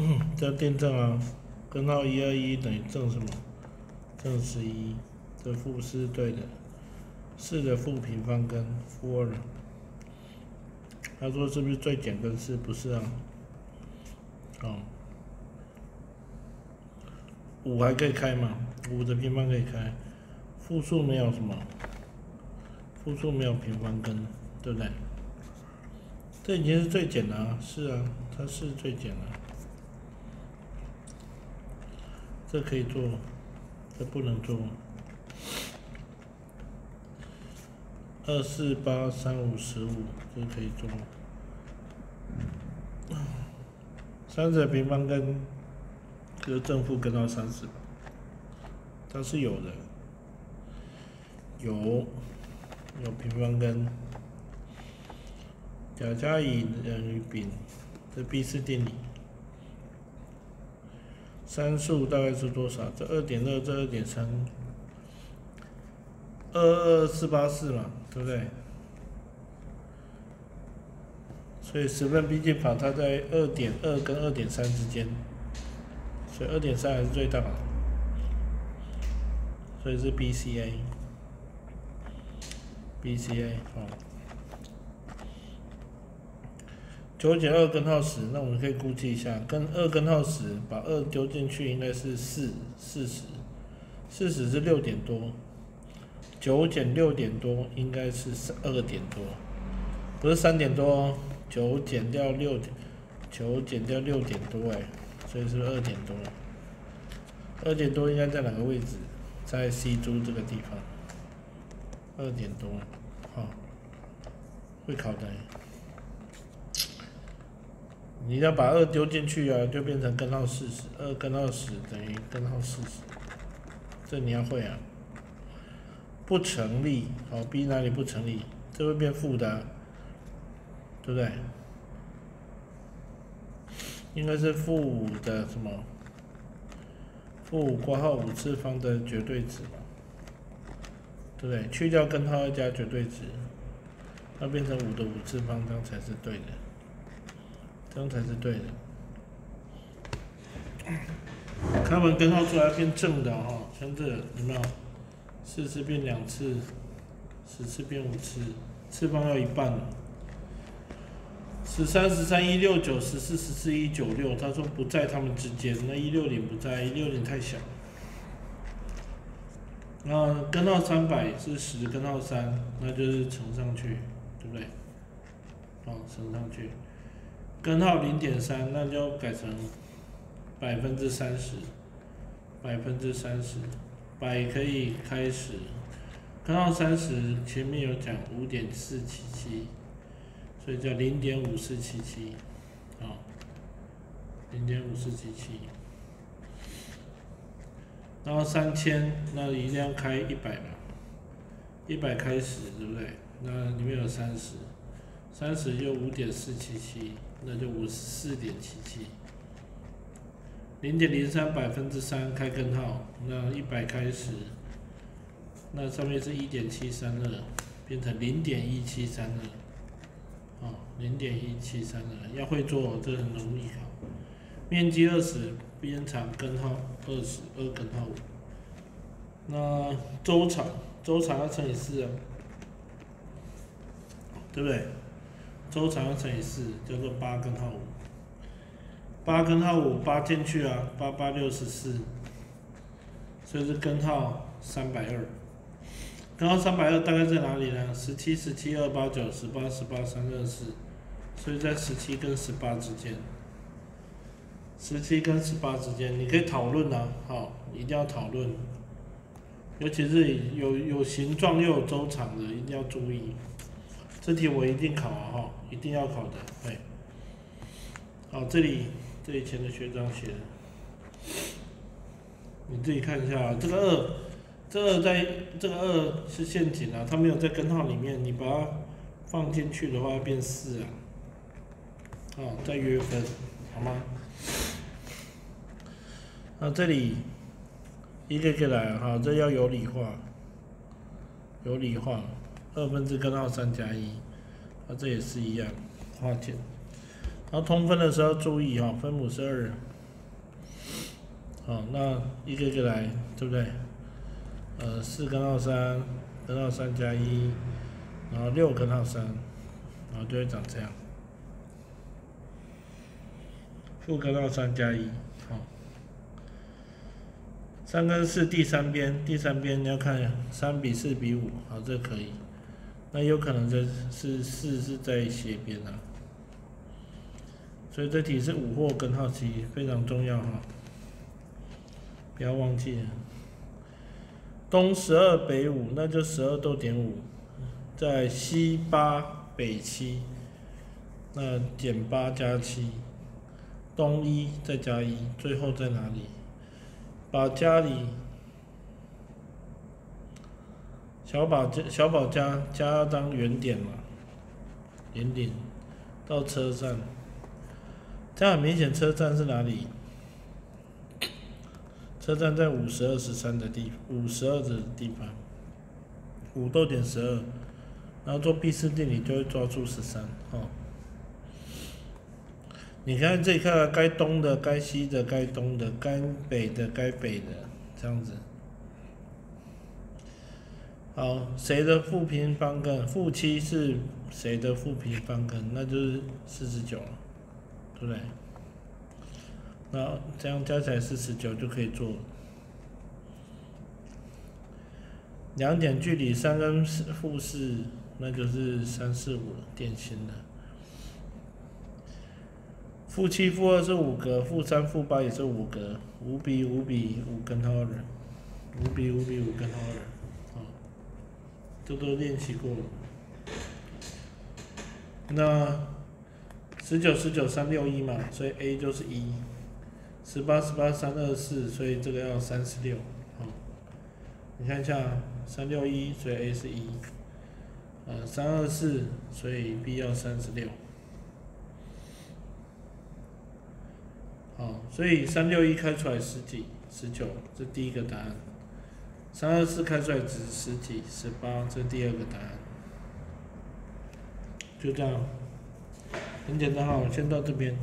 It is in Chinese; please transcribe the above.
这电正啊，根号一二一等于正什么？正十一，这负是对的，四的负平方根负二。他说是不是最简根式？不是啊。哦，五还可以开吗？五的平方可以开，负数没有什么，负数没有平方根，对不对？这已经是最简了，是啊，它是最简了。这可以做，这不能做。二四八三五十五，这可以做。三十平方根，就是正负根号三十，它是有的，有有平方根。甲加乙等于丙，这毕氏定理。三数大概是多少？这二点二，这二点三，二二四八四嘛，对不对？所以十分逼近法，它在二点二跟二点三之间，所以二点三还是最大，所以是 BCA，BCA 好。九减二根号十，那我们可以估计一下，跟二根号十，把二丢进去应该是四四十，四十是六点多，九减六点多应该是二点多，不是三点多哦。九减掉六点，九减掉六点多哎，所以是二点多。二点多应该在哪个位置？在 C 柱这个地方。二点多，好，会考的。你要把二丢进去啊，就变成根号四十，二根号十等于根号四十，这你要会啊。不成立，好，B 哪里不成立？这会变负的。对不对？应该是负五的什么？负五括号五次方的绝对值嘛？对不对？去掉根号要加绝对值，那变成五的五次方，这样才是对的。这样才是对的。开完根号出来变正的哈，像这有没有？四次变两次，十次变五次，次方要一半。十三、十三、一六九、十四、十四、一九六，他说不在他们之间，那一六零不在，一六零太小。那根号三百是十，根号三，那就是乘上去，对不对？哦，乘上去。根号零点三，那就改成百分之三十，百分之三十，百可以开始。根号三十前面有讲五点四七七。所以叫零点五四七七，啊，零点五四七七，然后三千，那一定要开一百嘛，一百开始，对不对？那里面有三十，三十又五点四七七，那就五十四点七七，零点零三百分之三开根号，那一百开始，那上面是一点七三二，变成零点一七三二。哦，零点一七三二，要会做，这很容易考。面积二十，边长根号二十二根号五。那周长，周长要乘以四啊，对不对？周长要乘以四，叫做八根号五。八根号五，八进去啊，八八六十四，所以是根号三百二。根号三百二大概在哪里呢？十七、十七、二八九、十八、十八、三二四，所以在十七跟十八之间。十七跟十八之间，你可以讨论啊，好，一定要讨论。尤其是有有形状又有周长的，一定要注意。这题我一定考啊，哈，一定要考的，对。好，这里这以前的学长写的，你自己看一下啊，这个二。这个在这个二是陷阱啊，它没有在根号里面，你把它放进去的话变四啊，哦，再约分，好吗？那这里一个一个来哈，这要有理化，有理化，二分之根号三加一，那这也是一样，化简。然后通分的时候注意哈，分母是二。好，那一个个来，对不对？呃，四根号三，根号三加一，然后六根号三，然后就会长这样。负根号三加一，好。三根四第三边，第三边你要看三比四比五，好，这可以。那有可能这是四是在斜边啊，所以这题是五或根号七，非常重要哈，不要忘记了。东十二北五，那就十二逗点五，在西八北七，那减八加七，东一再加一，最后在哪里？把家里。小宝家小宝家家当原点嘛，原点到车站，这很明显车站是哪里？车站在五十二十三的地五十二的地方，五逗点十二，然后做毕氏定理就会抓住十三，哦。你看这一看，该东的该西的该东的该北的该北的这样子。好，谁的负平方根？负七是谁的负平方根？那就是四十九了，对不对？那这样加起来四十九就可以做。两点距离三跟负四，那就是三四五了，典型的。负七负二是五格，负三负八也是五格，五比五比五根号二，五比五比五根号二。都都练习过了。那十九十九三六一嘛，所以 A 就是一。十八十八三二四，所以这个要三十六。好，你看一下三六一，所以 A 是一。呃，三二四，所以 B 要三十六。好，所以三六一开出来十几，十九，这第一个答案。三二四开出来值十几十八，这第二个答案，就这样，很简单哈，先到这边。